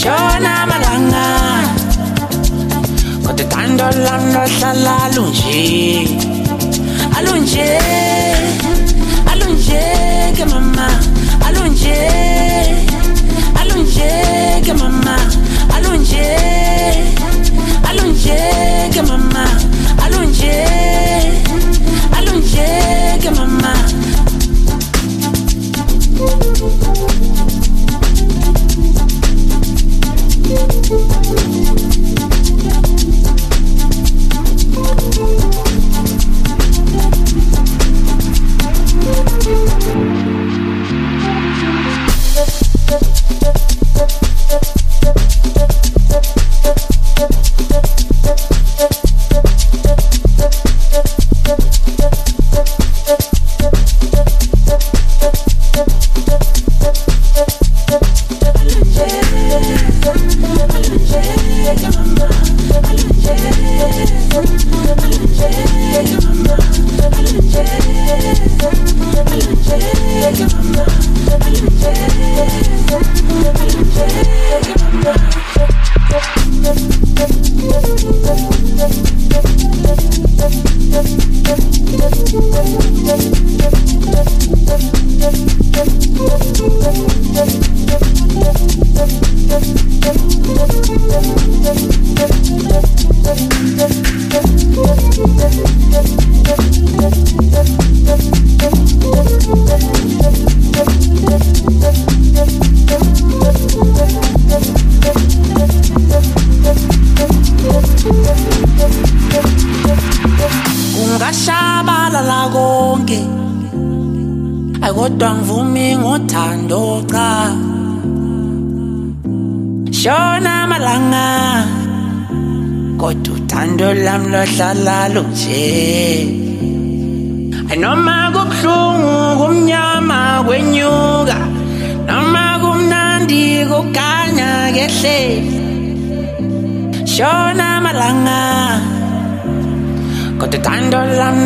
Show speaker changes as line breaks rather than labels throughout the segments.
shona malanga. Tando lando shala alunje Alunje Alunje ke mama Alunje Alunje ke mama shona malanga. Kodwa thando lami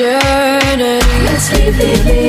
eternity.
Let's leave.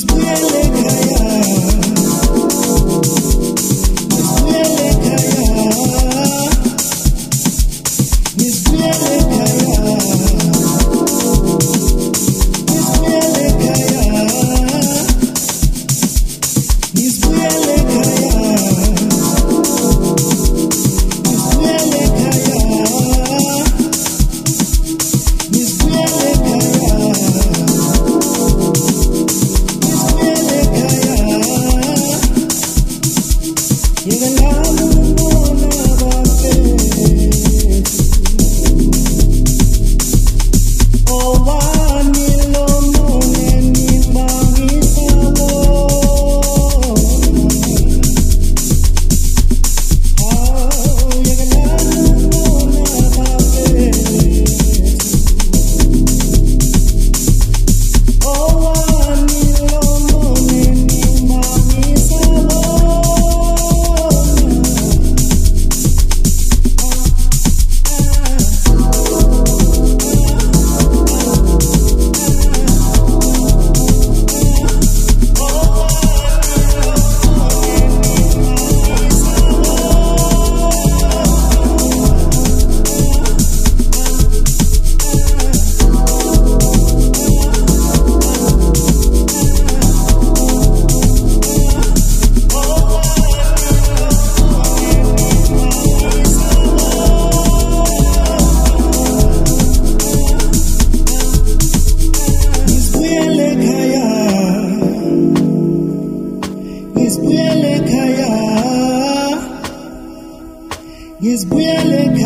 Nisibuyele ekhaya he's willing